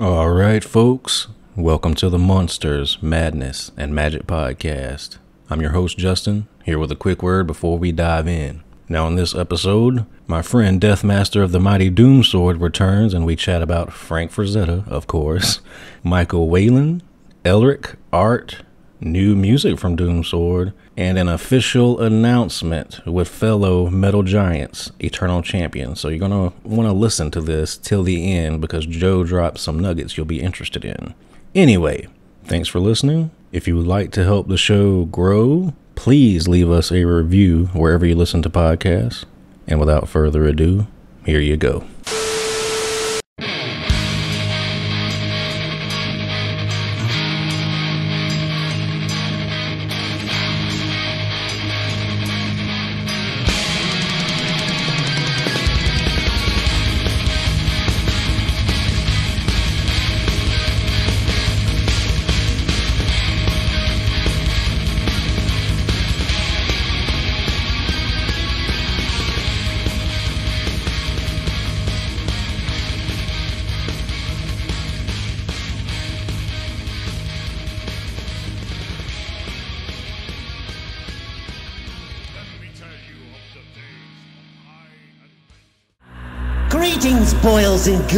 All right, folks. Welcome to the Monsters, Madness, and Magic podcast. I'm your host, Justin, here with a quick word before we dive in. Now, in this episode, my friend Deathmaster of the Mighty Doomsword returns and we chat about Frank Frazetta, of course, Michael Whelan, Elric, art, new music from Doomsword, and an official announcement with fellow Metal Giants, Eternal Champion. So you're going to want to listen to this till the end because Joe dropped some nuggets you'll be interested in. Anyway, thanks for listening. If you would like to help the show grow, please leave us a review wherever you listen to podcasts. And without further ado, here you go.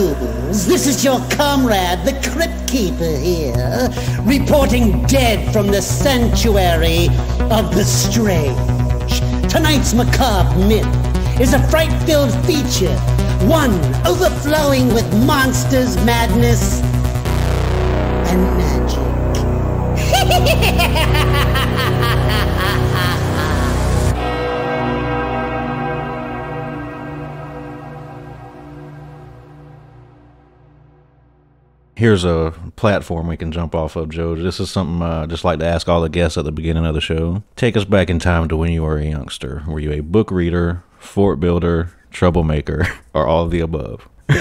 Ghouls. This is your comrade, the Crypt Keeper here, reporting dead from the sanctuary of the strange. Tonight's macabre myth is a fright-filled feature, one overflowing with monsters, madness, and magic. Here's a platform we can jump off of, Joe. This is something uh, just like to ask all the guests at the beginning of the show. Take us back in time to when you were a youngster. Were you a book reader, fort builder, troublemaker, or all of the above?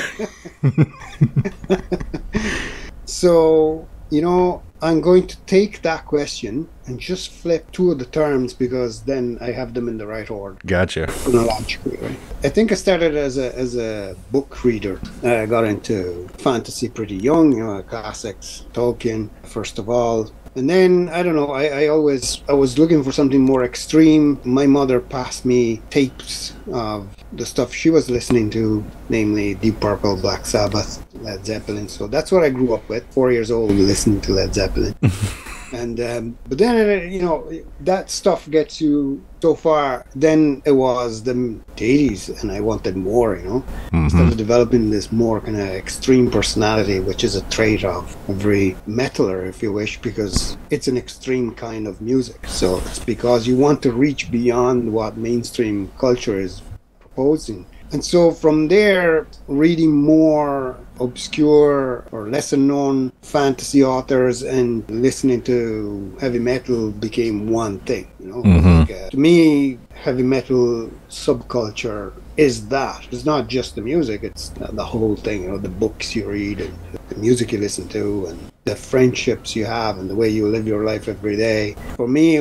so, you know, I'm going to take that question and just flip two of the terms because then I have them in the right order. Gotcha. Chronologically, right? I think I started as a as a book reader. I got into fantasy pretty young, you know, classics, Tolkien first of all, and then I don't know. I, I always I was looking for something more extreme. My mother passed me tapes of the stuff she was listening to, namely Deep Purple, Black Sabbath, Led Zeppelin. So that's what I grew up with. Four years old, listening to Led Zeppelin. and um, but then you know that stuff gets you so far. Then it was the 80s, and I wanted more. You know, Mm-hmm. started developing this more kind of extreme personality, which is a trait of every metaler, if you wish, because it's an extreme kind of music. So it's because you want to reach beyond what mainstream culture is proposing. And so from there, reading more obscure or lesser known fantasy authors and listening to heavy metal became one thing. You know, Mhm. Like, uh, to me, heavy metal subculture is that. It's not just the music; it's the the whole thing. You know, the books you read and the music you listen to and the friendships you have and the way you live your life every day. For me,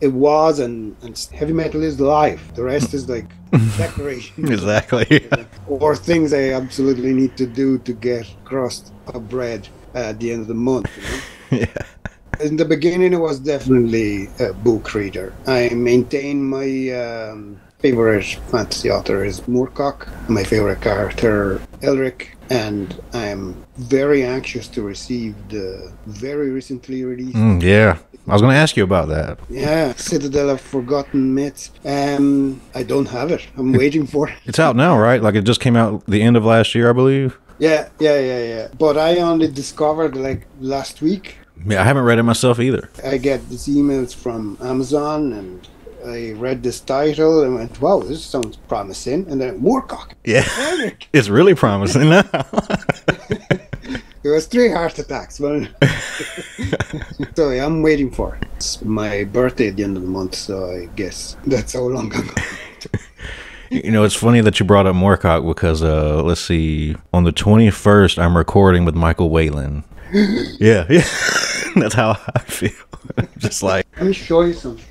it was and, and heavy metal is life. The rest is like decoration Exactly. or things I absolutely need to do to get crust of bread at the end of the month. You know? yeah. In the beginning, it was definitely a book reader. I maintain my um, favorite fantasy author is Moorcock, my favorite character Elric, and I'm very anxious to receive the very recently released Mm, yeah. I was going to ask you about that. yeah Citadel of Forgotten Myths. Um, I don't have it. I'm waiting for it. It's out now, right? Like it just came out the end of last year, I believe. Yeah, yeah, yeah, yeah. But I only discovered like last week. Yeah, I haven't read it myself either. I get these emails from Amazon and I read this title and went, wow, this sounds promising. And then Moorcock. Yeah. Elric. It's really promising now. It was three heart attacks. Well, so yeah, I'm waiting for it. It's my birthday at the end of the month, so I guess that's how long I'm. You know, it's funny that you brought up Moorcock because, uh, let's see, on the 21st, I'm recording with Michael Whelan. yeah, yeah. That's how I feel. Just like, Let me show you something.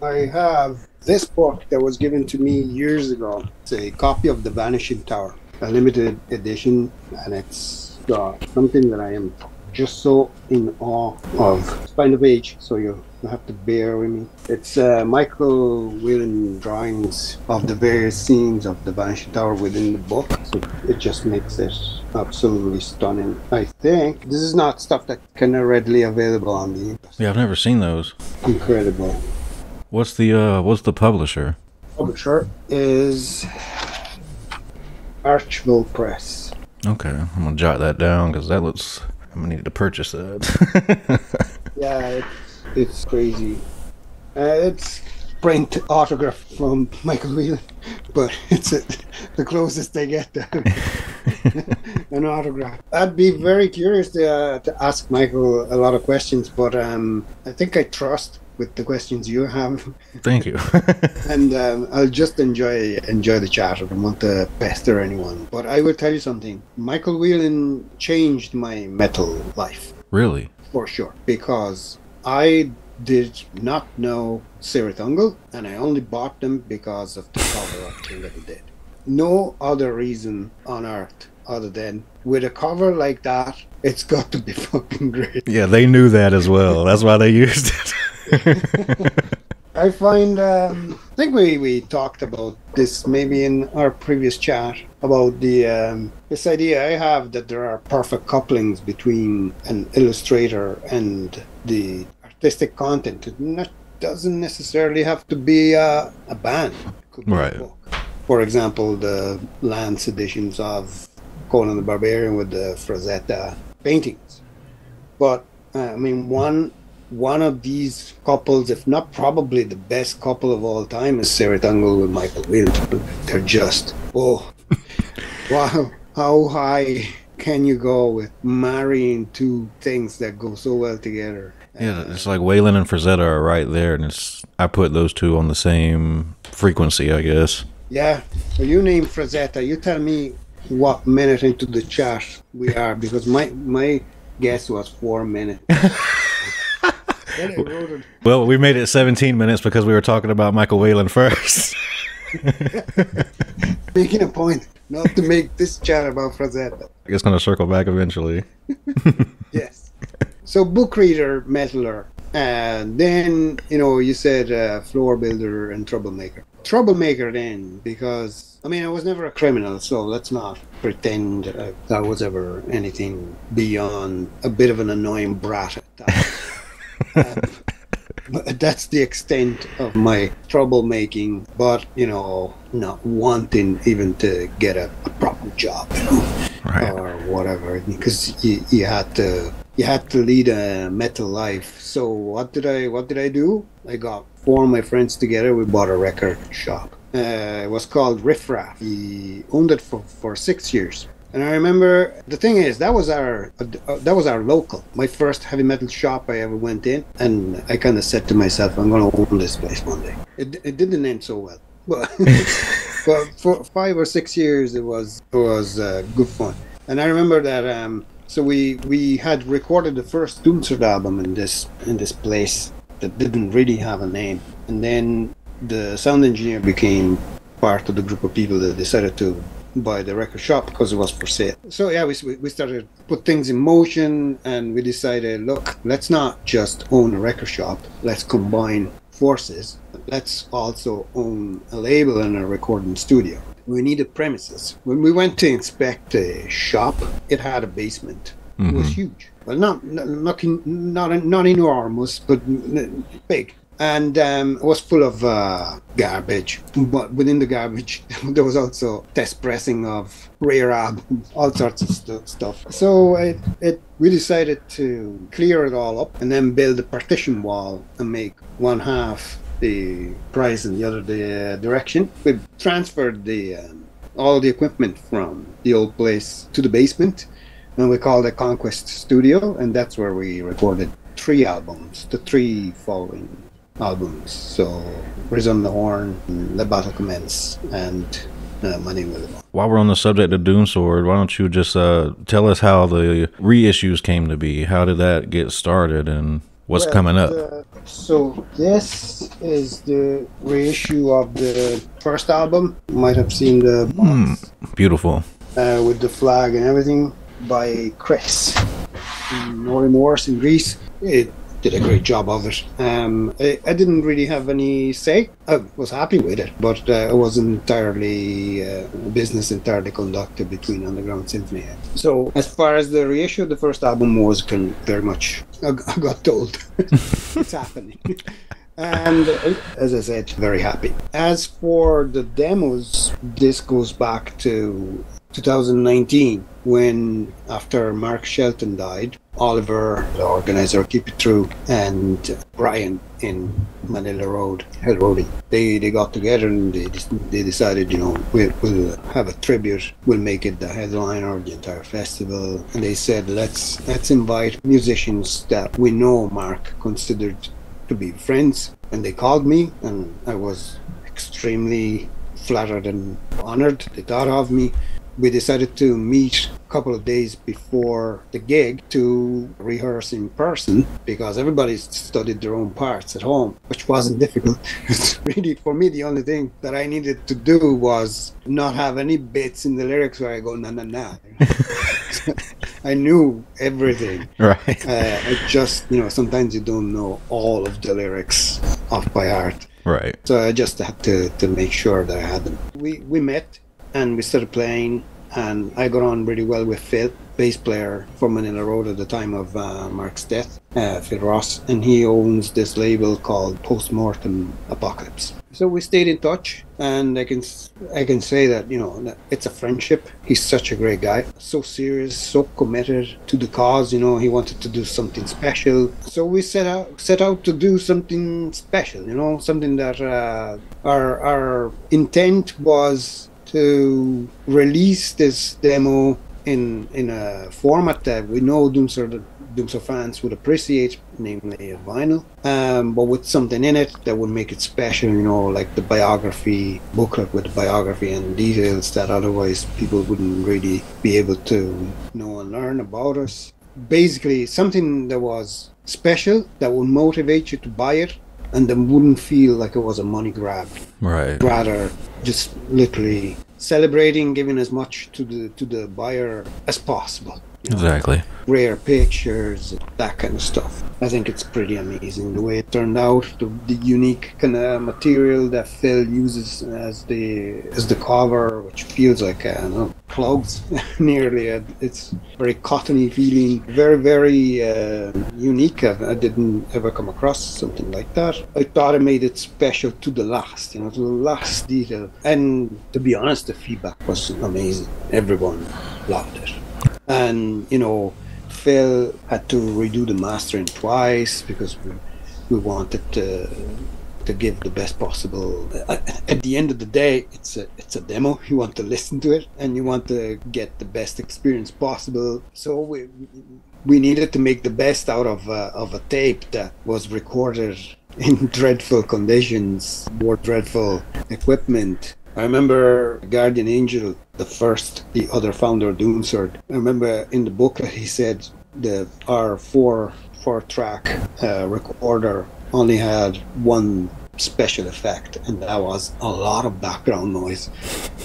I have this book that was given to me years ago. It's a copy of The Vanishing Tower, a limited edition, and it's got something that I am just so in awe of. Find the age, so you you have to bear with me. It's uh, Michael Whelan drawings of the various scenes of the Vanishing Tower within the book. So it just makes it absolutely stunning. I think this is not stuff that can readily available on the internet. Yeah, I've never seen those. Incredible. What's the uh what's the publisher? Publisher is Archival Press. Okay, I'm gonna jot that down because that looks. I'm gonna need to purchase that. Yeah, it's, it's crazy. Uh, it's print autograph from Michael Whelan, but it's a, the closest they get to an autograph. I'd be very curious to, uh, to ask Michael a lot of questions, but um, I think I trust with the questions you have, Thank you. and um, I'll just enjoy enjoy the chat. I don't want to pester anyone, but I will tell you something. Michael Whelan changed my metal life really? for sure because I did not know Cirith Ungol and I only bought them because of the cover of King of the Dead. No other reason on earth other than with a cover like that, it's got to be fucking great. Yeah, they knew that as well. That's why they used it. I find, um, I think we, we talked about this maybe in our previous chat about the um, this idea I have that there are perfect couplings between an illustrator and the artistic content. It not, doesn't necessarily have to be uh, a band. Be a Right. book. For example, the Lancer editions of Conan the Barbarian with the Frazetta paintings. But uh, I mean, one one of these couples, if not probably the best couple of all time, is Cirith Ungol with Michael Whelan. They're just oh, wow! How high can you go with marrying two things that go so well together? yeah, it's like Whelan and Frazetta are right there, and it's I put those two on the same frequency, I guess. Yeah. So you name Frazetta. You tell me what minute into the chat we are because my my guess was four minutes. then I wrote it. Well, we made it 17 minutes because we were talking about Michael Whelan first. making a point not to make this chat about Frazetta. it's gonna circle back eventually. Yes. So book reader, metaler, and then you know you said uh, floor builder and troublemaker. Troublemaker then because I mean I was never a criminal, so let's not pretend uh, I was ever anything beyond a bit of an annoying brat. But that's the extent of my troublemaking. But you know, not wanting even to get a, a proper job, you know Right. or whatever because you, you had to you had to lead a metal life. So what did i what did i do? I got four of my friends together. We bought a record shop. Uh, it was called riff raff he owned it for, for six years and i remember the thing is that was our uh, that was our local my first heavy metal shop i ever went in. And i kind of said to myself i'm going to own this place one day. It, it didn't end so well. But but for five or six years it was it was uh, good fun. And i remember that um so we we had recorded the first Doomsword album in this in this place that didn't really have a name. And then the sound engineer became part of the group of people that decided to buy the record shop because it was for sale. So yeah we, we started put things in motion and we decided look let's not just own a record shop. Let's combine forces. Let's also own a label and a recording studio. We needed premises. When we went to inspect the shop it had a basement. It was mm-hmm. huge. Well not not not, in- not, not enormous but big and um, it was full of uh, garbage. But within the garbage, there was also test pressing of rare albums, all sorts of stu- stuff. So it, it we decided to clear it all up and then build a partition wall and make one half the price and the other the uh, direction. We transferred the um, all the equipment from the old place to the basement and we called it Conquest Studio, and that's where we recorded three albums, the three following albums. So, on the Horn, The Battle Commence, and uh, Name Will While we're on the subject of Doomsword, why don't you just uh, tell us how the reissues came to be? How did that get started, and what's Well, coming up? the- so this is the reissue of the first album. You might have seen the box Beautiful. uh, with the flag and everything. by Chris, No Remorse in Greece. It did a great job of it. Um, I, I, didn't really have any say. I was happy with it, but uh, it wasn't entirely uh, business entirely conducted between Underground Symphony. So as far as the reissue, of the first album was very much. I, I got told it's happening. and as I said, very happy. As for the demos, this goes back to 2019 when after Mark Shelton died, Oliver, the organizer, Keep It True, and Brian in Manilla Road, Hellroadie, they, they got together and they, they decided, you know, we'll, we'll have a tribute, we'll make it the headliner of the entire festival. And they said, let's, let's invite musicians that we know Mark considered to be friends. And they called me and I was extremely flattered and honored. They thought of me we decided to meet a couple of days before the gig to rehearse in person because everybody studied their own parts at home, which wasn't difficult. really, for me, the only thing that I needed to do was not have any bits in the lyrics where I go na na na. I knew everything. Right. Uh, I just, you know, sometimes you don't know all of the lyrics off by heart. Right. So I just had to, to make sure that I had them. We we met and we started playing and I got on really well with Phil, bass player for Manilla Road at the time of uh, Mark's death, uh, Phil Ross, and he owns this label called Postmortem Apocalypse. So we stayed in touch, and I can I can say that you know it's a friendship. He's such a great guy, so serious, so committed to the cause. You know, he wanted to do something special, so we set out set out to do something special. You know, something that uh, our our intent was to release this demo in in a format that we know Doomsor Doomsor fans would appreciate, namely a vinyl, um, but with something in it that would make it special. You know, like the biography booklet with the biography and details that otherwise people wouldn't really be able to know and learn about us. Basically, something that was special that would motivate you to buy it and then wouldn't feel like it was a money grab. Right. Rather, just literally celebrating, giving as much to the to the buyer as possible. Exactly. Rare pictures, that kind of stuff. I think it's pretty amazing the way it turned out, the, the unique kind of material that Phil uses as the as the cover, which feels like uh, know, clothes nearly. It's very cottony feeling, very very uh, unique. I, I, didn't ever come across something like that. I thought I made it special to the last, you know, to the last detail. And to be honest, the feedback was amazing. Everyone loved it and you know Phil had to redo the mastering twice because we, we wanted to to give the best possible. At the end of the day, it's a it's a demo. You want to listen to it and you want to get the best experience possible. So we we needed to make the best out of uh, of a tape that was recorded in dreadful conditions, more dreadful equipment, I remember Guardian Angel, the first, the other founder, Doomsword. I remember in the book he said the our four four track uh, recorder only had one special effect, and that was a lot of background noise.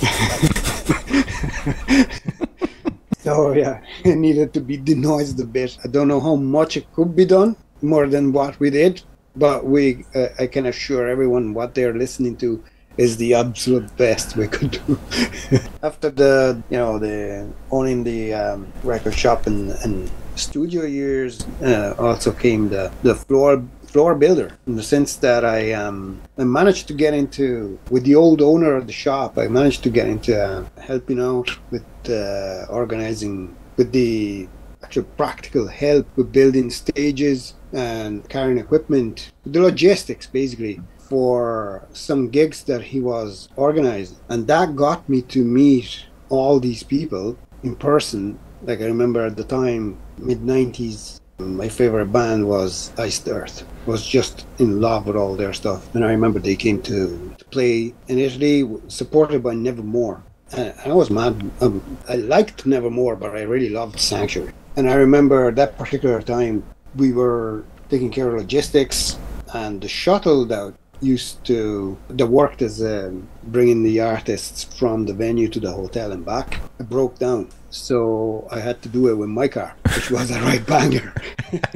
so yeah, it needed to be denoised a bit. I don't know how much it could be done more than what we did, but we uh, I can assure everyone what they're listening to is the absolute best we could do. After the, you know, the owning the um, record shop and, and studio years, uh, also came the the floor floor builder in the sense that I um I managed to get into with the old owner of the shop. I managed to get into uh, helping out with uh, organizing with the actual practical help with building stages and carrying equipment, the logistics basically for some gigs that he was organizing. And that got me to meet all these people in person. Like I remember at the time, mid 90s, my favorite band was Iced Earth. Was just in love with all their stuff. And I remember they came to, to play in Italy, supported by Nevermore. And I was mad. Um, I liked Nevermore, but I really loved Sanctuary. And I remember that particular time we were taking care of logistics and the shuttle that used to the worked as um, bringing the artists from the venue to the hotel and back. It broke down, So I had to do it with my car, which was a right banger.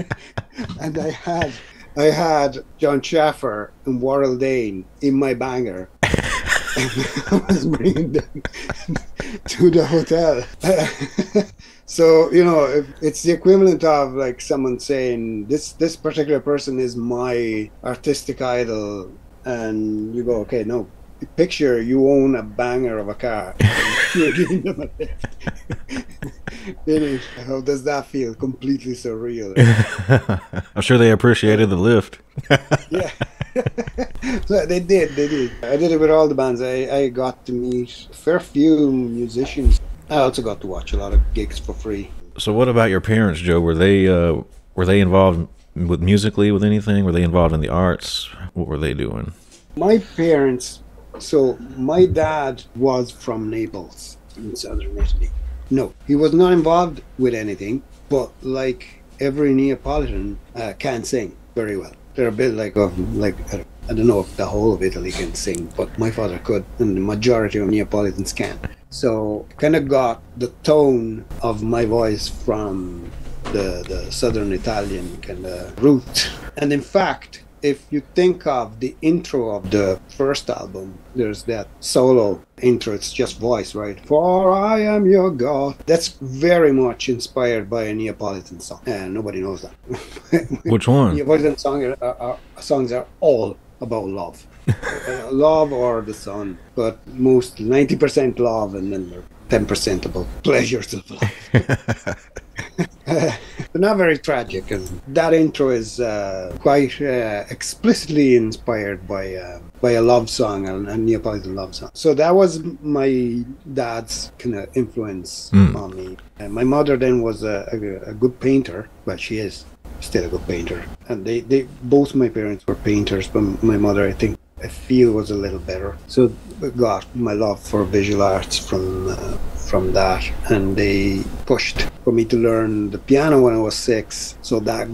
and I had I had Jon Schaffer and Warrell Dane in my banger. I was bringing them to the hotel. so you know, if it's the equivalent of like someone saying this this particular person is my artistic idol, and you go, okay, no, picture you own a banger of a car. You're giving them a lift. How does that feel? Completely surreal. I'm sure they appreciated the lift. yeah. so they did, they did. I did it with all the bands. I, I got to meet a fair few musicians. I also got to watch a lot of gigs for free. So, what about your parents, Joe? Were they uh, were they involved with musically with anything? Were they involved in the arts? What were they doing? My parents. So my dad was from Naples in southern Italy. No, he was not involved with anything. But like every Neapolitan, uh, can sing very well. They're a bit like of like I don't know if the whole of Italy can sing, but my father could, and the majority of Neapolitans can. So kind of got the tone of my voice from the the southern Italian kind of root. And in fact, if you think of the intro of the first album, there's that solo intro. It's just voice, right? For I am your God. That's very much inspired by a Neapolitan song, and nobody knows that. Which one? Neapolitan song are, are, songs are all about love, uh, love or the sun, but most ninety percent love, and then ten percent about pleasures of life. not very tragic. And that intro is uh, quite uh, explicitly inspired by uh, by a love song, a, a Neapolitan love song. So that was my dad's kind of influence mm. on me. And my mother then was a, a, a good painter. but she is still a good painter. And they, they both my parents were painters, but my mother, I think, I feel was a little better. So I got my love for visual arts from uh, from that, and they pushed for me to learn the piano when I was six. So that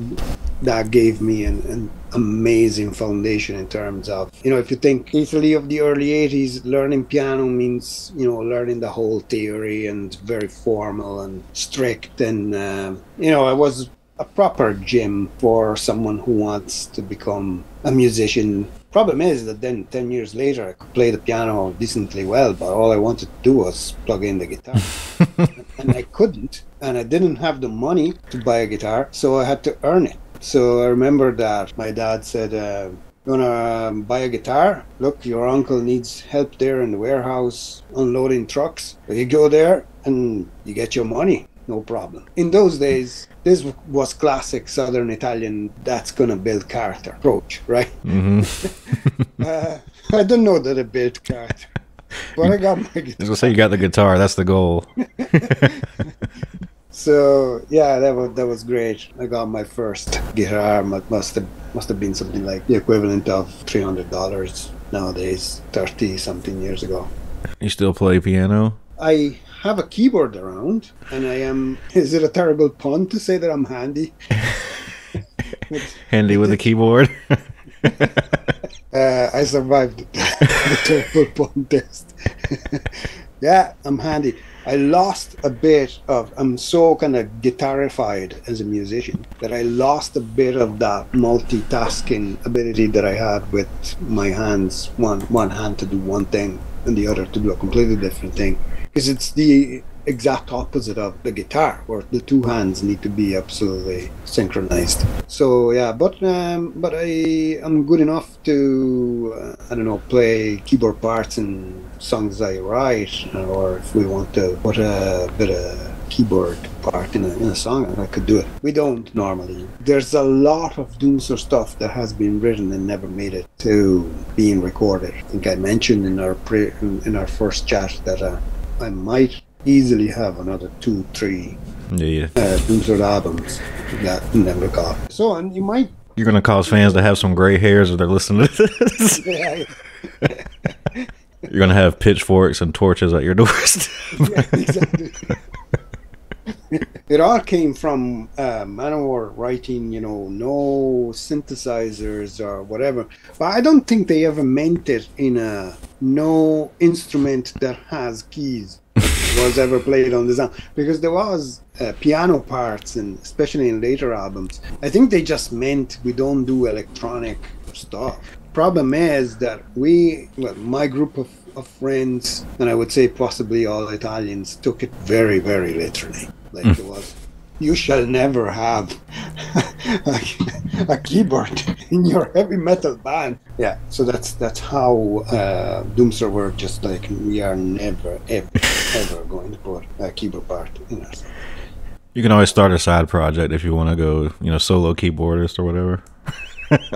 that gave me an, an amazing foundation in terms of you know if you think Italy of the early 80s learning piano means you know learning the whole theory and very formal and strict and uh, you know I was a proper gym for someone who wants to become a musician Problem is that then 10 years later, I could play the piano decently well, but all I wanted to do was plug in the guitar. and I couldn't, and I didn't have the money to buy a guitar, so I had to earn it. So I remember that my dad said, uh, you wanna um, buy a guitar? Look, your uncle needs help there in the warehouse unloading trucks. You go there and you get your money no problem. In those days, this was classic Southern Italian, that's gonna build character approach, right? Mm-hmm. uh, I don't know that it built character, but I got my guitar. I was gonna say you got the guitar, that's the goal. so yeah, that was that was great. I got my first guitar. Must have must have been something like the equivalent of three hundred dollars nowadays, thirty something years ago. You still play piano? I have a keyboard around, and I am. Is it a terrible pun to say that I'm handy? handy with a keyboard. uh, I survived the terrible pun test. yeah, I'm handy. I lost a bit of. I'm so kind of guitarified as a musician that I lost a bit of that multitasking ability that I had with my hands. One one hand to do one thing and the other to do a completely different thing because it's the exact opposite of the guitar where the two hands need to be absolutely synchronized so yeah but um, but i am good enough to uh, i don't know play keyboard parts in songs i write or if we want to put a bit of keyboard part in a, in a song and I could do it. We don't normally. There's a lot of Doomsword stuff that has been written and never made it to being recorded. I think I mentioned in our pre, in our first chat that uh, I might easily have another two, three yeah, yeah. uh, Doomsword albums that never got. So, and you might. You're going to cause fans to have some gray hairs if they're listening to this. yeah. You're going to have pitchforks and torches at your doorstep. yeah, exactly. it all came from uh, Manowar writing, you know, no synthesizers or whatever. But I don't think they ever meant it in a no instrument that has keys. was ever played on the sound. Because there was uh, piano parts and especially in later albums. I think they just meant we don't do electronic stuff. Problem is that we well my group of, of friends and i would say possibly all italians took it very very literally. Like it was you shall never have a, a keyboard in your heavy metal band. Yeah, so that's that's how uh, Doomsword were just like we are never ever ever going to put a keyboard part in us. You can always start a side project if you want to go, you know, solo keyboardist or whatever.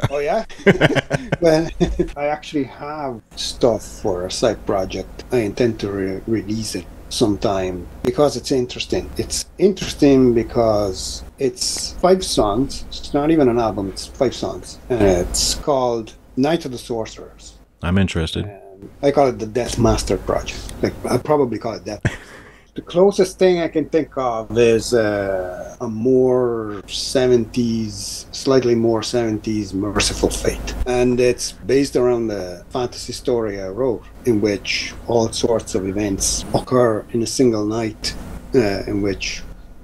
Oh yeah. well, I actually have stuff for a side project. I intend to re- release it sometime because it's interesting. It's interesting because it's five songs. It's not even an album. It's five songs, and it's called Night of the Sorcerers. I'm interested. And I call it the Deathmaster Project. Like I probably call it Death. the closest thing I can think of is uh, a more 70s, slightly more 70s Mercyful Fate. And it's based around the fantasy story I wrote, in which all sorts of events occur in a single night, uh, in which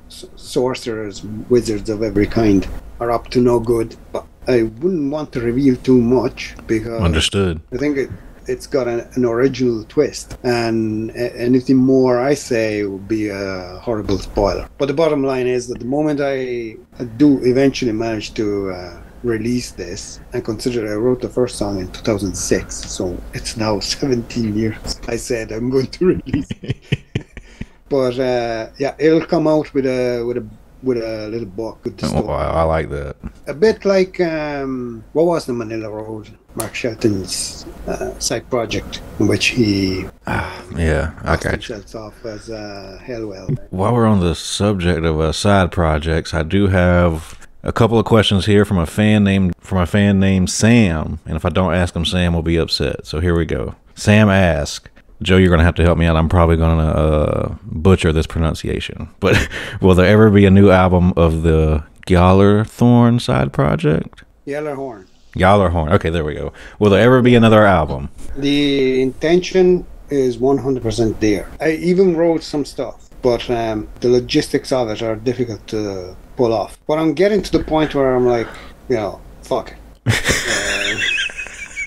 sorcerers, wizards of every kind are up to no good. But I wouldn't want to reveal too much because Understood. I think it, it's got an, an original twist, and anything more I say would be a horrible spoiler. But the bottom line is that the moment I, do eventually manage to uh, release this, and consider I wrote the first song in 2006, so it's now 17 years. I said I'm going to release. it. but uh, yeah, it'll come out with a with a with a little book with the Oh, I, I like that. a bit like um, what was the Manilla Road, Mark Shelton's uh, side project, in which he Yeah, I got you. himself off as uh, Hellwell. While we're on the subject of uh, side projects, I do have a couple of questions here from a fan named from a fan named Sam, and if I don't ask him, Sam will be upset. So here we go. Sam asks, Joe, you're gonna have to help me out. I'm probably gonna uh, butcher this pronunciation, but will there ever be a new album of the Thorn side project? Yellerhorn. Horn. Gyaller Horn. Okay, there we go. Will there ever be another album? The intention is 100% there. I even wrote some stuff, but um, the logistics of it are difficult to pull off. But I'm getting to the point where I'm like, you know, fuck it.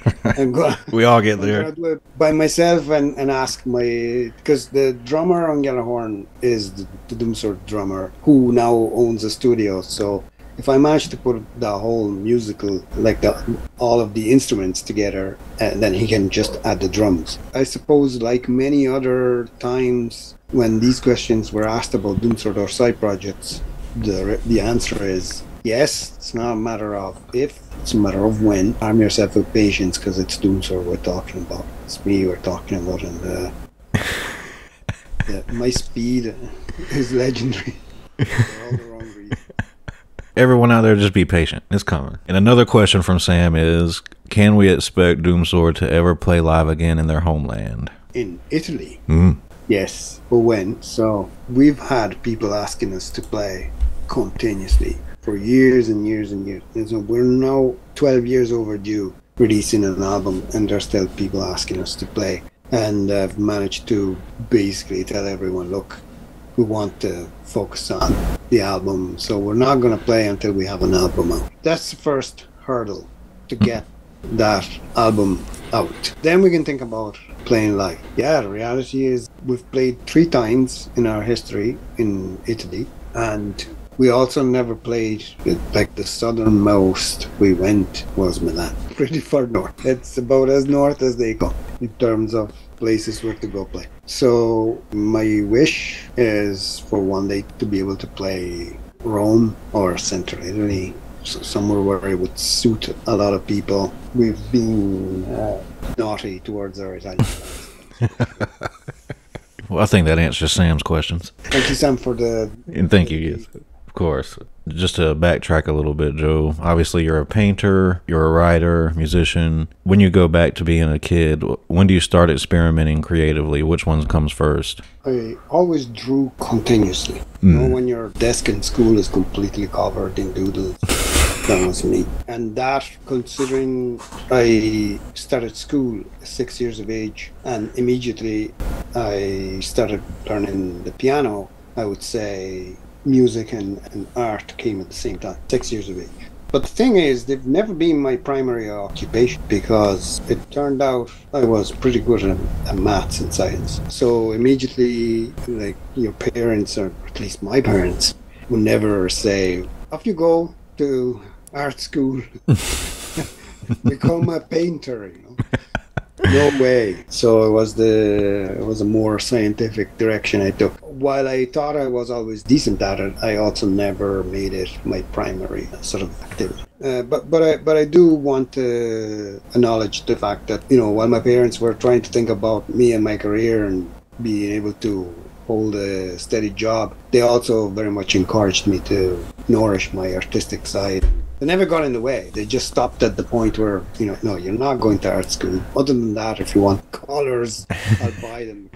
Uh, I'm. We all get there. gonna do it by myself and, and ask my because the drummer on Yellowhorn is the, the Doomsword drummer who now owns a studio. So if I manage to put the whole musical like the all of the instruments together, and then he can just add the drums. I suppose like many other times when these questions were asked about Doomsword or side projects, the the answer is yes. It's not a matter of if, it's a matter of when. Arm yourself with patience because it's Doomsword we're talking about. It's me we're talking about, and uh, yeah, my speed is legendary. For all the wrong reasons. Everyone out there, just be patient. It's coming. And another question from Sam is Can we expect Doomsword to ever play live again in their homeland? In Italy, Mm. yes, but when? So we've had people asking us to play continuously for years and years and years. And so we're now 12 years overdue releasing an album, and there's still people asking us to play. And I've managed to basically tell everyone, look, we want to focus on the album, so we're not going to play until we have an album out. That's the first hurdle to hmm. get that album out. Then we can think about playing live. Yeah, the reality is we've played three times in our history in Italy, and we also never played like the southernmost we went was Milan. Pretty far north. It's about as north as they go in terms of places where to go play. So my wish is for one day to be able to play Rome or Central Italy, so somewhere where it would suit a lot of people. We've been uh, naughty towards our Italian. Well, I think that answers Sam's questions. Thank you, Sam, for the. And thank you, yes, course. Just to backtrack a little bit, Joe, obviously you're a painter, you're a writer, musician. When you go back to being a kid, when do you start experimenting creatively? Which one comes first? I always drew continuously. You know, hmm. when your desk in school is completely covered in doodles. That was me. And that, considering I started school six years of age, and immediately I started learning the piano, I would say music and, and art came at the same time, six years of age. But the thing is, they've never been my primary occupation because it turned out I was pretty good at, at maths and science. So immediately, like your parents, or at least my parents, would never say, off you go to art school, become a painter, you know no way. So it was the it was a more scientific direction I took. While I thought I was always decent at it, I also never made it my primary sort of activity. Uh, but but I but I do want to acknowledge the fact that you know while my parents were trying to think about me and my career and being able to hold a steady job, they also very much encouraged me to nourish my artistic side they never got in the way. They just stopped at the point where, you know, no, you're not going to art school. Other than that, if you want colors, I'll buy them.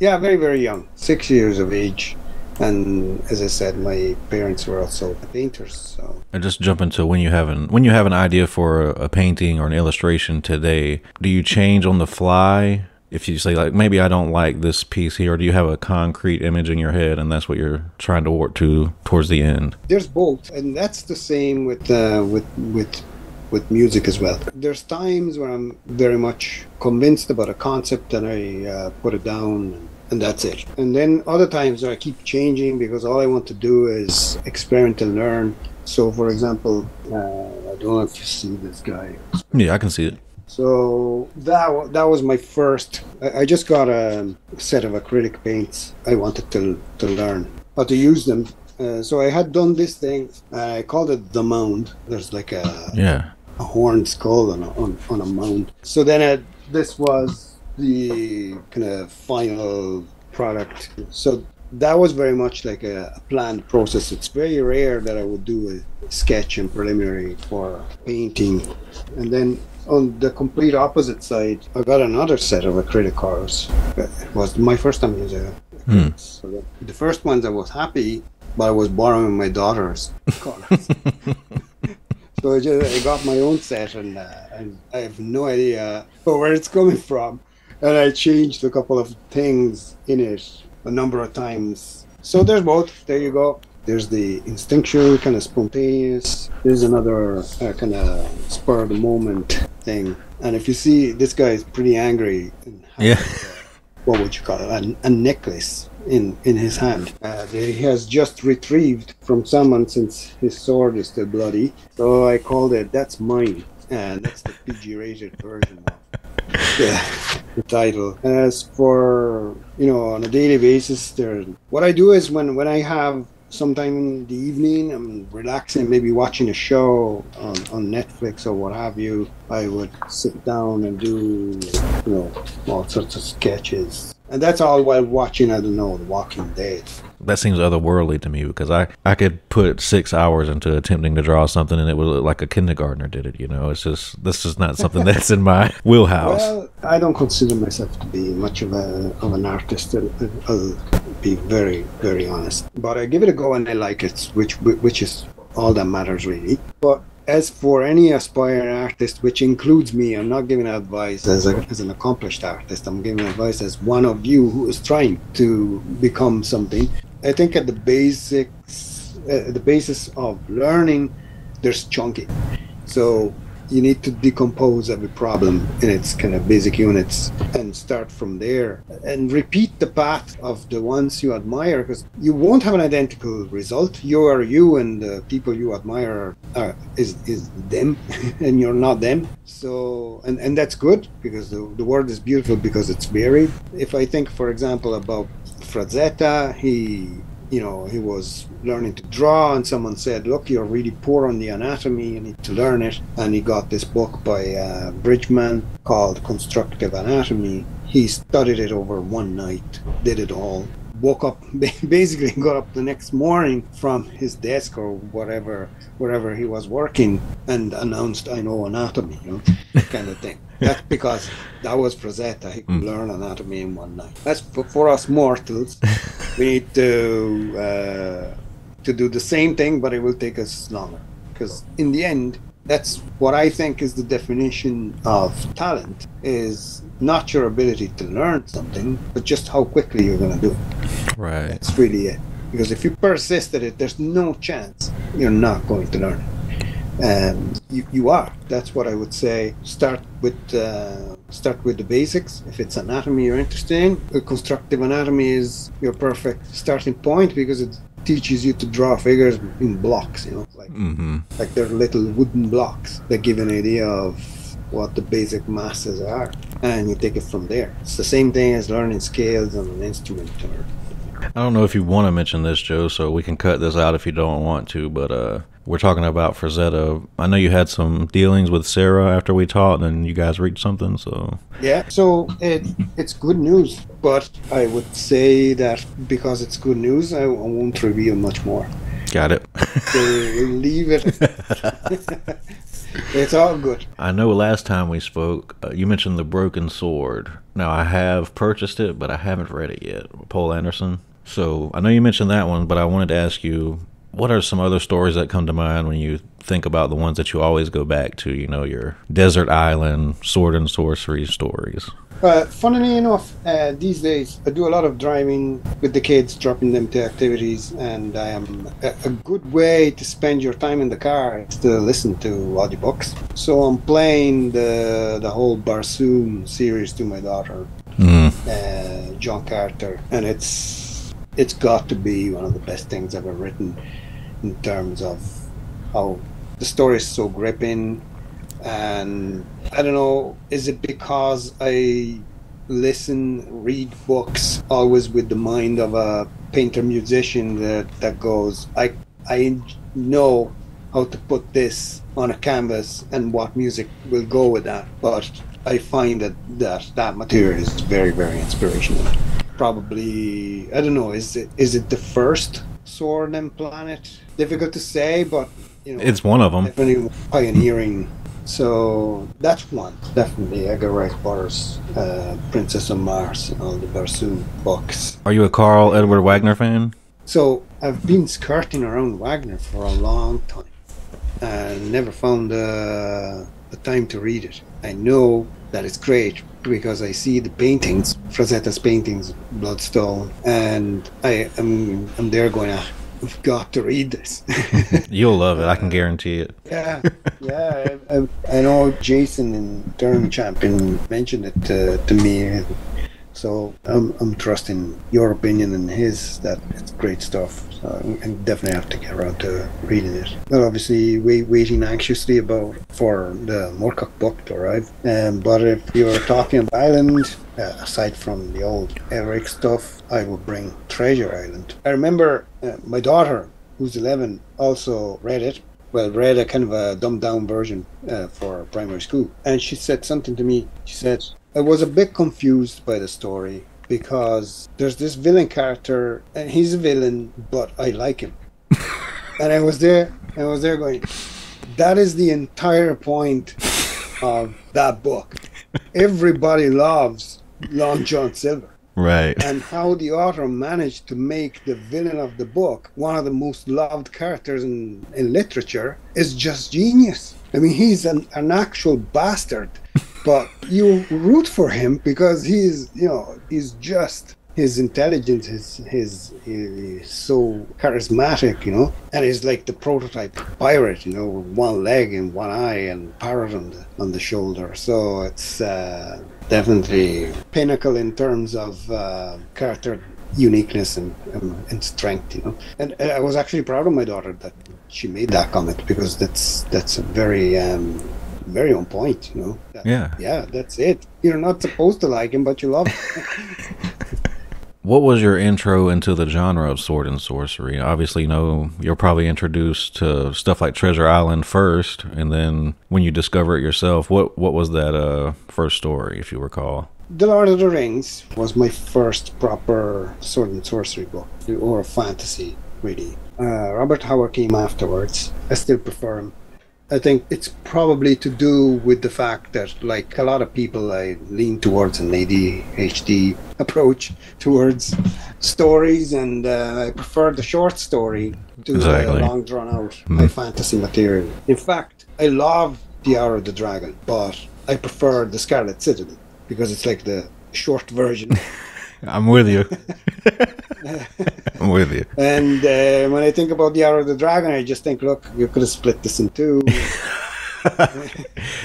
yeah, very, very young, six years of age. And as I said, my parents were also painters. So and just jump into when you have an when you have an idea for a, a painting or an illustration today, do you change on the fly if you say like maybe I don't like this piece here, or do you have a concrete image in your head and that's what you're trying to work to towards the end? There's both, and that's the same with uh, with with with music as well. There's times where I'm very much convinced about a concept and I uh, put it down and that's it. And then other times I keep changing because all I want to do is experiment and learn. So, for example, uh, I don't know if you see this guy. Yeah, I can see it. So that that was my first. I, I just got a set of acrylic paints. I wanted to to learn how to use them. Uh, so I had done this thing. I called it the mound. There's like a yeah a horned skull on a, on, on a mound. So then I, this was the kind of final product. So that was very much like a, a, planned process. It's very rare that I would do a sketch and preliminary for painting, and then on the complete opposite side, I got another set of acrylic colors. It was my first time using it. So the, first ones I was happy, but I was borrowing my daughter's colors. so I, just, I got my own set, and, uh, and I have no idea where it's coming from. And I changed a couple of things in it a number of times. So there's both. There you go. There's the instinctual, kind of spontaneous. There's another uh, kind of spur of the moment thing. And if you see, this guy is pretty angry. Yeah. Uh, what would you call it? A, a necklace in in his hand uh, that he has just retrieved from someone since his sword is still bloody. So I called it "That's Mine," and that's the PG-rated version of yeah, the title. As for you know, on a daily basis, there. What I do is when when I have sometime in the evening, I'm relaxing, maybe watching a show on, on Netflix or what have you, I would sit down and do, you know, all sorts of sketches. And that's all while watching, I don't know, The Walking Dead that seems otherworldly to me because I, I could put six hours into attempting to draw something and it would look like a kindergartner did it. You know, it's just this is not something that's in my wheelhouse. Well, I don't consider myself to be much of a of an artist. Uh, uh, I'll be very very honest, but I give it a go and I like it, which which is all that matters really. But as for any aspiring artist, which includes me, I'm not giving advice as, a, as an accomplished artist. I'm giving advice as one of you who is trying to become something. I think at the basics, uh, the basis of learning, there's chunking. So you need to decompose every problem in its kind of basic units and start from there and repeat the path of the ones you admire because you won't have an identical result you are you and the people you admire are, is, is them and you're not them so and, and that's good because the, the world is beautiful because it's varied if i think for example about Frazetta. He, you know, he was learning to draw, and someone said, "Look, you're really poor on the anatomy. You need to learn it." And he got this book by uh, Bridgman called Constructive Anatomy. He studied it over one night, did it all, woke up basically got up the next morning from his desk or whatever wherever he was working and announced i know anatomy you know kind of thing that's because that was Frazetta. He could mm. learn anatomy in one night. That's for, for us mortals. we need to uh, to do the same thing, but it will take us longer. Because in the end, that's what I think is the definition of talent: is not your ability to learn something, but just how quickly you're going to do it. Right. That's really it. Because if you persist at it, there's no chance you're not going to learn it. And you, you are. That's what I would say. Start with uh, start with the basics. If it's anatomy you're interested in, constructive anatomy is your perfect starting point because it teaches you to draw figures in blocks. You know, like Mm-hmm. like they're little wooden blocks that give an idea of what the basic masses are, and you take it from there. It's the same thing as learning scales on an instrument or I don't know if you want to mention this, Joe, so we can cut this out if you don't want to, but uh, we're talking about Frazetta. I know you had some dealings with Sarah after we talked and you guys reached something, so. Yeah, so it it's good news, but I would say that because it's good news, I, won't reveal much more. Got it. So leave it. it's all good. I know last time we spoke, uh, you mentioned The Broken Sword. Now, I have purchased it, but I haven't read it yet. Poul Anderson. So, I know you mentioned that one, but I wanted to ask you what are some other stories that come to mind when you think about the ones that you always go back to? You know, your Desert Island, Sword and Sorcery stories. Uh, funnily enough, uh, these days I do a lot of driving with the kids, dropping them to activities, and um, a, a good way to spend your time in the car is to listen to audiobooks. So I'm playing the the whole Barsoom series to my daughter, Mm. uh, John Carter, and it's it's got to be one of the best things ever written in terms of how the story is so gripping and I don't know, is it because I listen, read books always with the mind of a painter musician that, that goes, I I know how to put this on a canvas and what music will go with that. But I find that that, that material is very, very inspirational. Probably I don't know, is it is it the first sword and planet? Difficult to say, but you know It's one of them. definitely pioneering. So that's one, definitely. Edgar Rice Burroughs, uh, Princess of Mars, and all the Barsoom books. Are you a Karl Edward Wagner fan? So I've been skirting around Wagner for a long time and never found uh, the time to read it. I know that it's great because I see the paintings, Frazetta's paintings, Bloodstone, and I am I'm there going, ah, we've got to read this. You'll love it. I can guarantee it. Yeah, yeah. I, I, I know Jason and Eternal Champion mentioned it uh, to me, so I'm, I'm trusting your opinion and his that it's great stuff. So I definitely have to get around to reading it. Well, obviously, wait, waiting anxiously about for the Moorcock book to arrive. Um, but if you're talking about Island, uh, aside from the old Elric stuff, I will bring Treasure Island. I remember uh, my daughter, who's 11, also read it well, read a kind of a dumbed down version uh, for primary school. And she said something to me. She said, I was a bit confused by the story because there's this villain character and he's a villain, but I like him. and I was there, I was there going, that is the entire point of that book. Everybody loves Long John Silver Right. and how the author managed to make the villain of the book one of the most loved characters in, in literature is just genius. I mean, he's an, an actual bastard, but you root for him because he's, you know, he's just his intelligence, his his he's so charismatic, you know, and he's like the prototype pirate, you know, with one leg and one eye and parrot on the on the shoulder. So it's uh, definitely pinnacle in terms of uh, character uniqueness and, and strength, you know. And, and I was actually proud of my daughter that she made that comment because that's that's a very um, very on point, you know. Yeah. yeah, that's it. You're not supposed to like him, but you love him. What was your intro into the genre of sword and sorcery? Obviously, you know, you're probably introduced to stuff like Treasure Island first, and then when you discover it yourself, what what was that uh first story, if you recall? The Lord of the Rings was my first proper sword and sorcery book, or fantasy, really. Uh, Robert Howard came afterwards. I still prefer him. I think it's probably to do with the fact that, like a lot of people, I lean towards an ADHD approach towards stories, and uh, I prefer the short story to Exactly. the long drawn out high fantasy material. In fact, I love The Hour of the Dragon, but I prefer The Scarlet Citadel because it's like the short version. I'm with you. I'm with you. and uh, when I think about the Hour of the Dragon, I just think, look, you could have split this in two.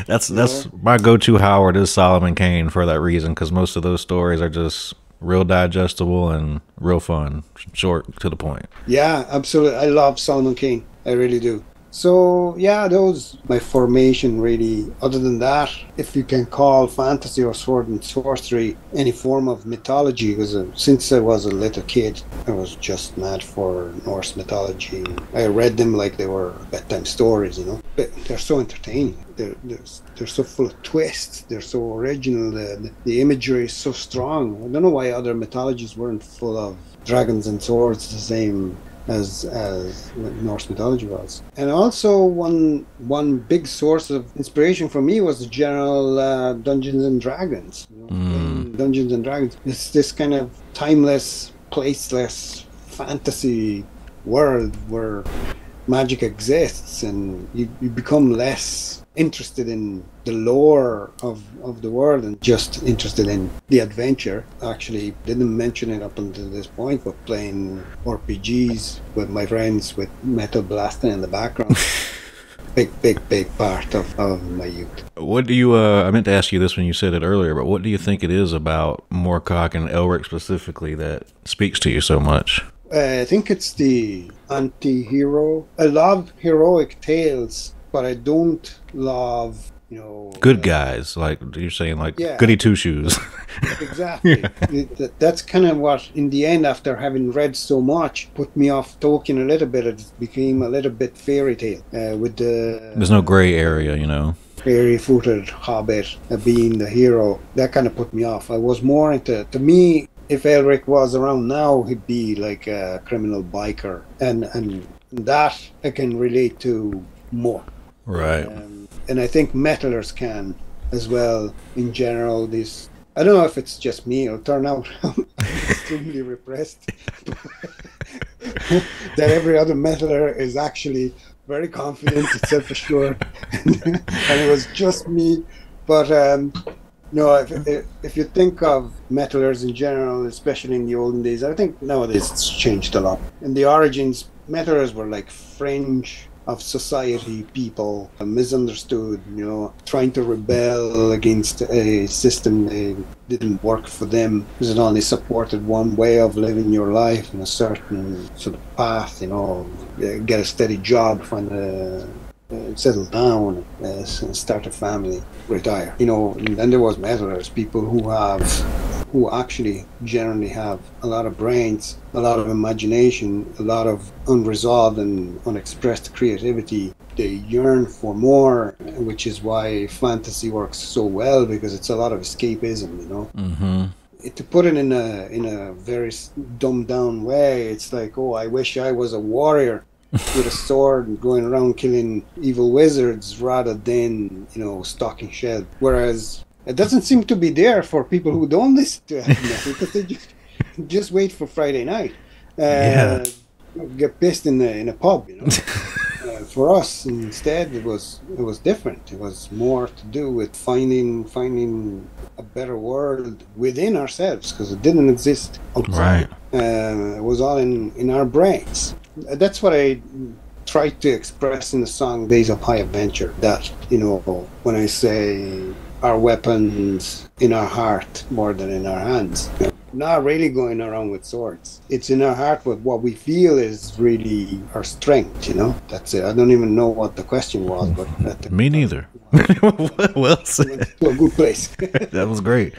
That's that's my go-to Howard is Solomon Kane for that reason because most of those stories are just real digestible and real fun, short to the point. yeah, absolutely. I love Solomon Kane. I really do. So yeah, those my formation really. Other than that, if you can call fantasy or sword and sorcery any form of mythology, because uh, since I was a little kid, I was just mad for Norse mythology. I read them like they were bedtime stories, you know. But they're so entertaining. They're they're, they're so full of twists. They're so original. The, the imagery is so strong. I don't know why other mythologies weren't full of dragons and swords the same as as Norse mythology was. And also one one big source of inspiration for me was the general uh, Dungeons and Dragons. You know, playing Dungeons and Dragons. It's this kind of timeless, placeless fantasy world where magic exists and you, you become less interested in the lore of, of the world and just interested in the adventure. Actually, didn't mention it up until this point, but playing RPGs with my friends with metal blasting in the background. big, big, big part of, of my youth. What do you? Uh, I meant to ask you this when you said it earlier, but what do you think it is about Moorcock and Elric specifically that speaks to you so much? Uh, I think it's the anti-hero. I love heroic tales, but I don't love, you know, Good uh, guys, like you're saying, like Yeah. goody two shoes. Exactly. It- that- that's kind of what, in the end, after having read so much, put me off talking a little bit. It became a little bit fairy tale uh, with the There's no gray area, you know. fairy-footed hobbit uh, being the hero. That kind of put me off. I was more into, to me, if Elric was around now, he'd be like a criminal biker, and and that I can relate to more. Right. Um, and I think metalers can as well in general. This I don't know if it's just me. It'll turn out I'm extremely repressed. that every other metaler is actually very confident, self-assured, and it was just me. But um, no, if, if, if you think of metalers in general, especially in the olden days, I think nowadays it's changed a lot. In the origins, metalers were like fringe of society people, uh, misunderstood, you know, trying to rebel against a system that didn't work for them. Because it only supported one way of living your life in a certain sort of path, you know, get a steady job, find a uh, settle down, uh, start a family, retire. You know, and then there was metalers, people who have, who actually generally have a lot of brains, a lot of imagination, a lot of unresolved and unexpressed creativity. They yearn for more, which is why fantasy works so well because it's a lot of escapism. You know, Mm-hmm. to put it in a in a very s- dumbed down way, it's like, oh, I wish I was a warrior with a sword and going around killing evil wizards rather than you know stalking shells. Whereas it doesn't seem to be there for people who don't listen to metal because they just just wait for Friday night. Uh, Get pissed in the in a pub, you know. uh, for us, instead, it was it was different. It was more to do with finding finding a better world within ourselves because it didn't exist outside. Uh, it was all in in our brains. That's what I try to express in the song "Days of High Adventure." That you know, when I say our weapons in our heart more than in our hands. Not really going around with swords. It's in our heart but what we feel is really our strength. You know, that's it. I don't even know what the question was, but Me neither. well said. to a good place. That was great.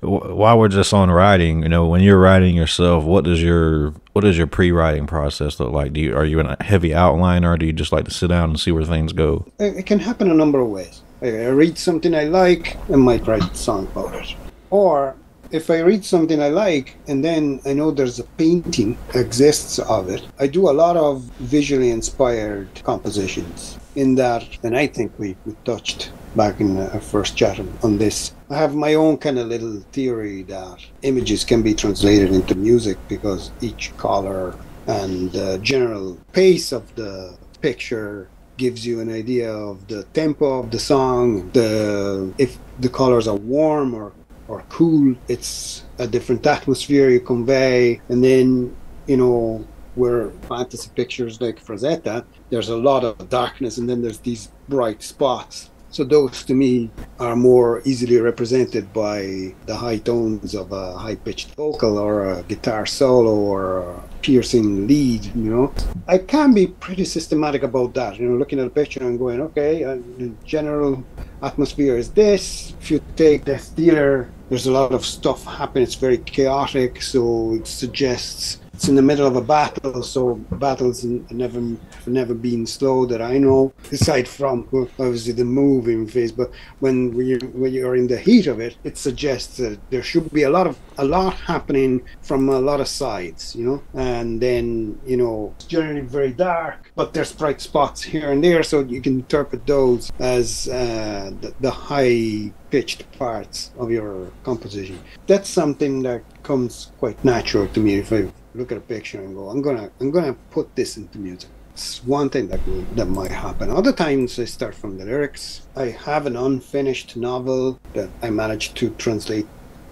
Wh- While we're just on writing, you know, when you're writing yourself, what does your what does your pre-writing process look like? Do you are you in a heavy outline, or do you just like to sit down and see where things go? it can happen a number of ways. I I read something I like and might write a song about it. Or if I read something I like and then I know there's a painting exists of it, I do a lot of visually inspired compositions. In that, and I think we, we touched back in our first chat on this. I have my own kind of little theory that images can be translated into music because each color and uh, general pace of the picture gives you an idea of the tempo of the song, the if the colors are warm or or cool, it's a different atmosphere you convey, and then you know where fantasy pictures like Frazetta, there's a lot of darkness, and then there's these bright spots. So those to me are more easily represented by the high tones of a high-pitched vocal or a guitar solo or a piercing lead, you know. I can be pretty systematic about that, you know, looking at a picture and going, okay, uh, the general atmosphere is this. If you take the theater, there's a lot of stuff happening. It's very chaotic, so it suggests it's in the middle of a battle, so battles never never been slow that I know. Aside from obviously the moving phase, but when we when you're in the heat of it, it suggests that there should be a lot of a lot happening from a lot of sides, you know. And then you know it's generally very dark, but there's bright spots here and there, so you can interpret those as uh, the, the high pitched parts of your composition. That's something that comes quite natural to me if I look at a picture and go, I'm gonna I'm gonna put this into music. It's one thing that that might happen. Other times I start from the lyrics. I have an unfinished novel that I managed to translate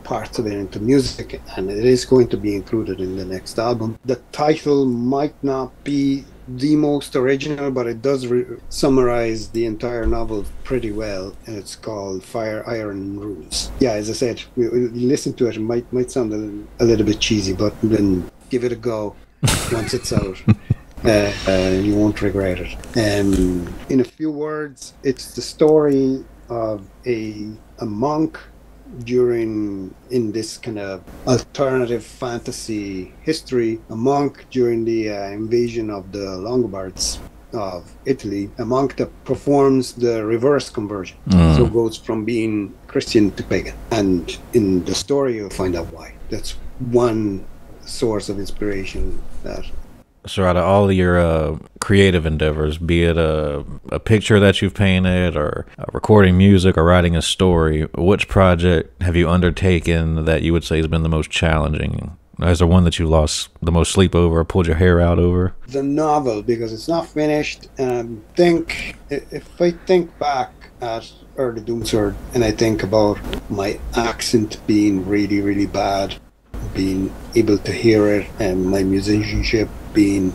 parts of it into music and it is going to be included in the next album. The title might not be the most original, but it does summarize the entire novel pretty well, and it's called Fire, Iron, Rules. Yeah, as I said, we, we listen to it, it might might sound a, a little bit cheesy, but then give it a go once it's out. Uh, uh, you won't regret it. Um, in a few words, it's the story of a a monk during in this kind of alternative fantasy history. A monk during the uh, invasion of the Longobards of Italy, a monk that performs the reverse conversion, mm. so goes from being Christian to pagan. And in the story, you'll find out why. That's one source of inspiration that so out of all your uh, creative endeavors be it a, a picture that you've painted or recording music or writing a story which project have you undertaken that you would say has been the most challenging? Is there one that you lost the most sleep over or pulled your hair out over? The novel because it's not finished and I think if i think back at early doomsword and i think about my accent being really really bad being able to hear it and my musicianship being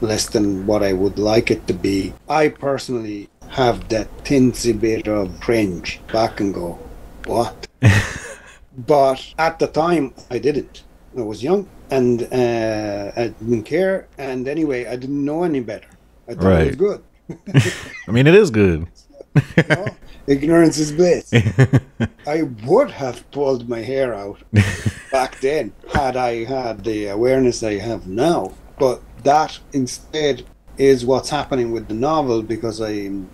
less than what I would like it to be. I personally have that tinsy bit of cringe back and go, what? but at the time, I didn't. I was young and uh, I didn't care. And anyway, I didn't know any better. I thought right. it was good. I mean, it is good. ignorance is bliss. I would have pulled my hair out back then had I had the awareness I have now. But that instead is what's happening with the novel because I am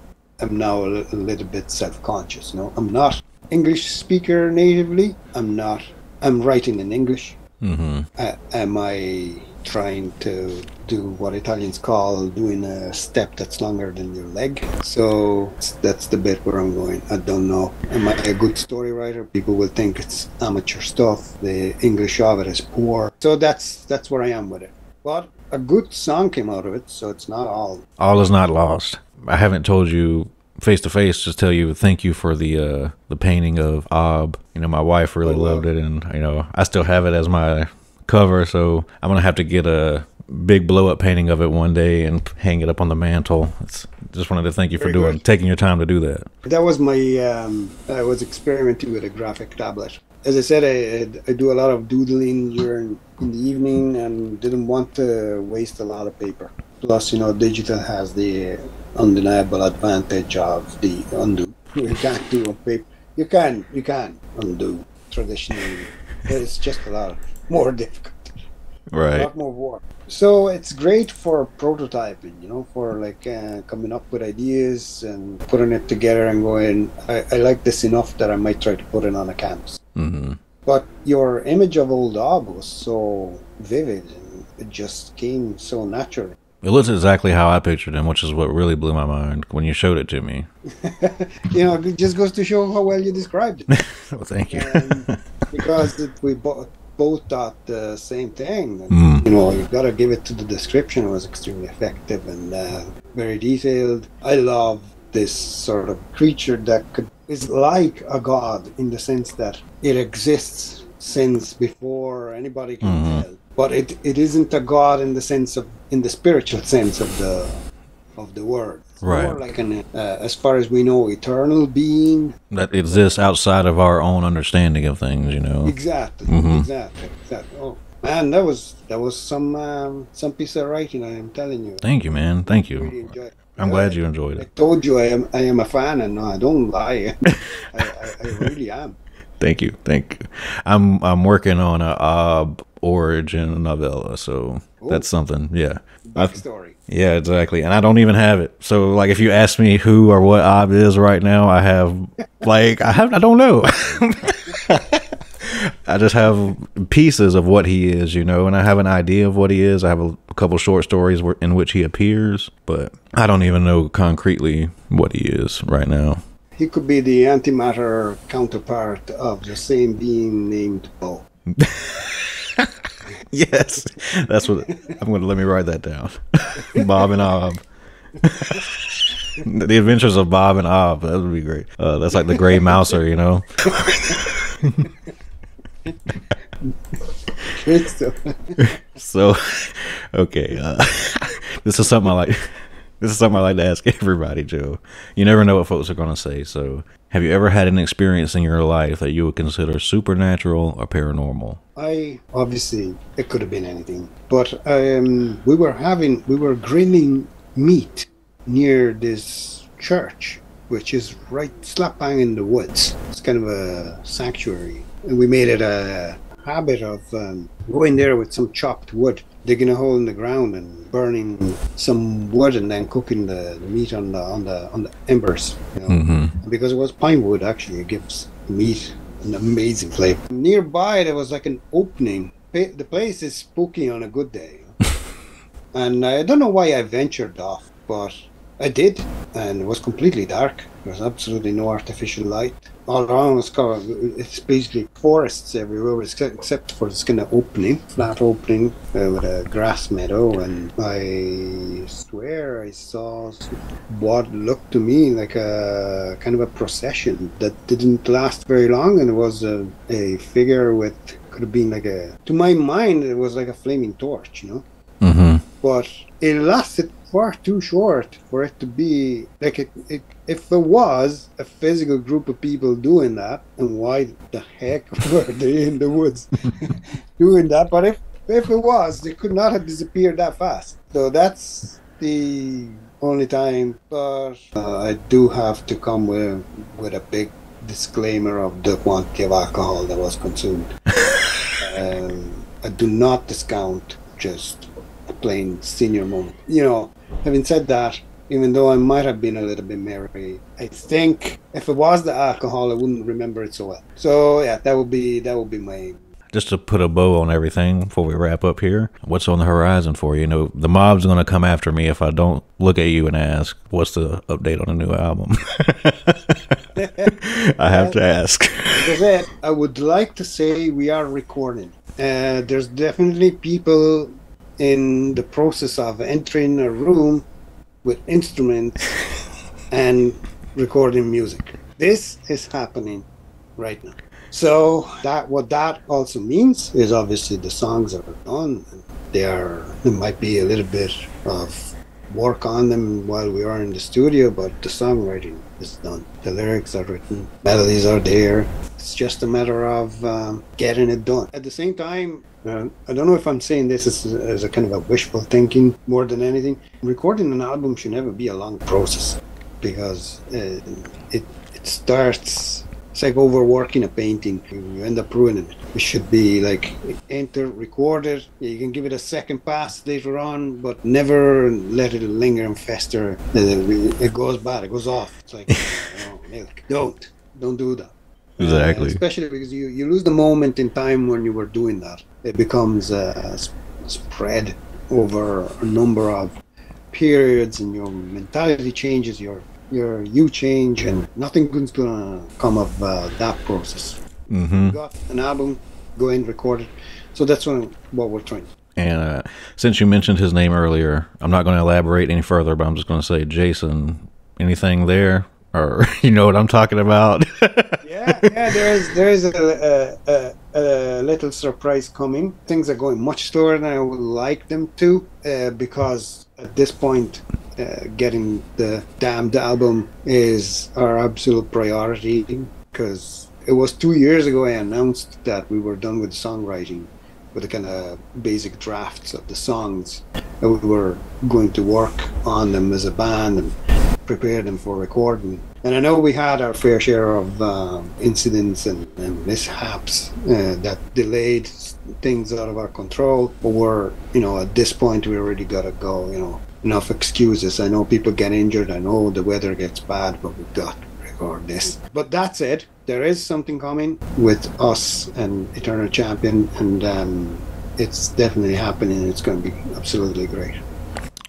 now a, little bit self-conscious. You know, I'm not English speaker natively. I'm not. I'm writing in English. Mm-hmm. Uh, am I trying to do what Italians call doing a step that's longer than your leg. So that's the bit where I'm going. I don't know. Am I a good story writer? People will think it's amateur stuff. The English of it is poor. So that's that's where I am with it. But a good song came out of it, so it's not all. All is not lost. I haven't told you face to face just tell you thank you for the uh the painting of Ob. You know, my wife really oh, loved it and you know, I still have it as my cover, so I'm gonna have to get a big blow up painting of it one day and hang it up on the mantle. It's, just wanted to thank you Very for doing good. taking your time to do that. That was my um, I was experimenting with a graphic tablet. As I said, I, I do a lot of doodling during in the evening and didn't want to waste a lot of paper. Plus, you know, digital has the undeniable advantage of the undo. You can't do on paper. You can you can undo traditionally. it's just a lot more difficult. Right. A lot more work. So it's great for prototyping, you know, for like uh, coming up with ideas and putting it together and going, I, I, like this enough that I might try to put it on a canvas. Mm-hmm. But your image of old Ob was so vivid and it just came so naturally. It looks exactly how I pictured him, which is what really blew my mind when you showed it to me. you know, it just goes to show how well you described it. well, thank you. because it, we both both thought the same thing. And, Mm. You know, you got to give it to the description. It was extremely effective and uh, very detailed. I love this sort of creature that could is like a god in the sense that it exists since before anybody can Mhm. tell. But it, it isn't a god in the sense of in the spiritual sense of the of the world. Right. More like an uh, as far as we know, eternal being. That exists outside of our own understanding of things, you know. Exactly. Mm-hmm. Exactly. Exactly. Oh man, that was that was some um, some piece of writing. I am telling you. Thank you, man. Thank really you. enjoyed. I'm glad you enjoyed it. I told you I am I am a fan, and no, I don't lie. I, I, I really am. Thank you. Thank you. I'm I'm working on a Ob origin novella, so that's something. Yeah. I- Backstory. yeah, exactly. And I don't even have it. So like if you ask me who or what Ob is right now, I have like I have I don't know. I just have pieces of what he is, you know, and I have an idea of what he is. I have a, couple short stories where, in which he appears, but I don't even know concretely what he is right now. He could be the antimatter counterpart of the same being named Bo. Yes, that's what I'm going to let me write that down. Bob and Ob. the Adventures of Bob and Ob. That would be great. Uh, that's like the Gray Mouser, you know. So, okay, uh, this is something I like. This is something I like to ask everybody, Joe. You never know what folks are going to say. So, have you ever had an experience in your life that you would consider supernatural or paranormal? I obviously it could have been anything, but um, we were having we were grilling meat near this church, which is right slap bang in the woods. It's kind of a sanctuary, and we made it a habit of um, going there with some chopped wood, digging a hole in the ground, and burning some wood, and then cooking the, the meat on the on the on the embers. You know? Mm-hmm. because it was pine wood actually it gives meat an amazing flavor nearby there was like an opening the place is spooky on a good day and i don't know why i ventured off but i did and it was completely dark there was absolutely no artificial light all around covered it's basically forests everywhere except, except for this kind of opening flat opening uh, with a grass meadow. And i swear i saw what looked to me like a kind of a procession that didn't last very long. And it was a, a figure with could have been like a to my mind it was like a flaming torch you know? Mm-hmm. but it lasted far too short for it to be like it, it if there was a physical group of people doing that and why the heck were they in the woods doing that? But if if it was they could not have disappeared that fast. So that's the only time but uh, i do have to come with with a big disclaimer of the quantity of alcohol that was consumed. Um, i do not discount just a plain senior moment. You know, having said that, even though I might have been a little bit merry, I think if it was the alcohol, I wouldn't remember it so well. So yeah, that would be that would be my. Just to put a bow on everything before we wrap up here, what's on the horizon for you? You know, the mob's going to come after me if I don't look at you and ask, what's the update on the new album? I have to ask. Like I said, I would like to say we are recording. Uh, there's definitely people in the process of entering a room with instruments and recording music. This is happening right now. So that what that also means is obviously the songs are done. They are there might be a little bit of work on them while we are in the studio, but the songwriting is done. The lyrics are written, melodies are there. It's just a matter of um, getting it done. At the same time, uh, I don't know if I'm saying this as, as a kind of a wishful thinking more than anything. Recording an album should never be a long process because uh, it it starts. It's like overworking a painting. You end up ruining it. It should be like enter, record it. You can give it a second pass later on, but never let it linger and fester. Uh, It goes bad. It goes off. It's like, oh, milk. Don't, don't do that. Uh, Exactly. especially because you, you lose the moment in time when you were doing that. It becomes uh, spread over a number of periods, and your mentality changes. Your your you change, and nothing nothing's gonna come of uh, that process. Mm-hmm. You got an album, go in, record it. So that's what, what we're trying. And uh, since you mentioned his name earlier, I'm not going to elaborate any further, but I'm just going to say, Jason, anything there? Or you know what I'm talking about? yeah. There is there is a, a, a, a, little surprise coming. Things are going much slower than I would like them to, uh, because at this point, uh, getting the damned album is our absolute priority. Because it was two years ago I announced that we were done with songwriting with the kind of basic drafts of the songs and we were going to work on them as a band and prepare them for recording. And I know we had our fair share of um, incidents and, and mishaps uh, that delayed things out of our control. But we're, you know, at this point, we already got to go, you know, enough excuses. I know people get injured. I know the weather gets bad, but we've got to record this. But that's it there is something coming with us and Eternal Champion, and um, it's definitely happening. It's going to be absolutely great.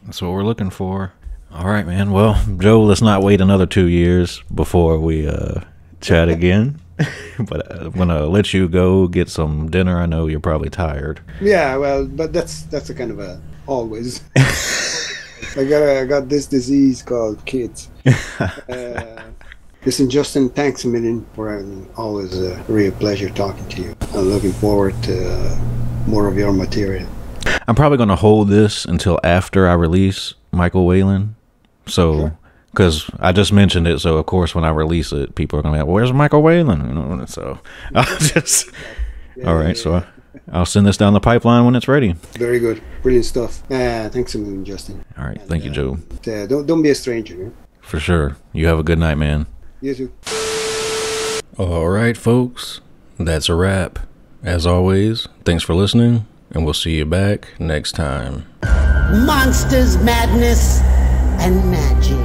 That's what we're looking for. All right, man. Well, Joe, let's not wait another two years before we uh, chat again. but I'm gonna let you go get some dinner. I know you're probably tired. Yeah, well, but that's that's a kind of a always. I got I got this disease called kids. Uh, Listen, Justin, thanks a million for having always a real pleasure talking to you. I'm looking forward to uh, more of your material. I'm probably going to hold this until after I release Michael Whelan. So, because sure. I just mentioned it, so of course when I release it, people are going to be like, "Where's Michael Whelan?" You know, so I'll just. Yeah, all right, yeah, so I'll send this down the pipeline when it's ready. Very good, brilliant stuff. Uh, thanks a million, Justin. All right, and, thank you, Joe. Uh, don't don't be a stranger. Man. For sure. You have a good night, man. You too. All right, folks. That's a wrap. As always, thanks for listening, and we'll see you back next time. Monsters, madness, and magic.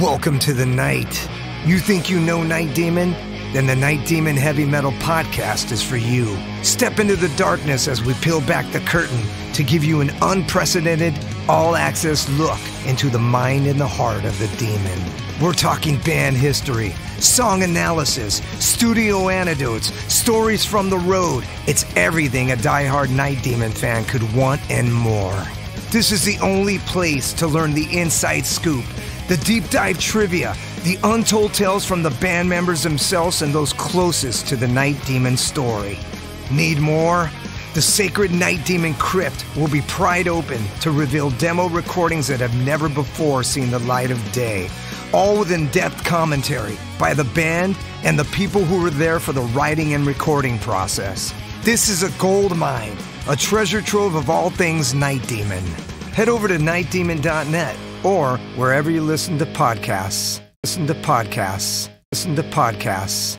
Welcome to the night. You think you know Night Demon? then the Night Demon Heavy Metal Podcast is for you. Step into the darkness as we peel back the curtain to give you an unprecedented, all access look into the mind and the heart of the demon. We're talking band history, song analysis, studio anecdotes, stories from the road. It's everything a die-hard Night Demon fan could want and more. This is the only place to learn the inside scoop, the deep dive trivia the untold tales from the band members themselves and those closest to the Night Demon story. Need more? The sacred Night Demon Crypt will be pried open to reveal demo recordings that have never before seen the light of day, all with in depth commentary by the band and the people who were there for the writing and recording process. This is a gold mine, a treasure trove of all things Night Demon. Head over to nightdemon.net or wherever you listen to podcasts. Listen to podcasts. Listen to podcasts.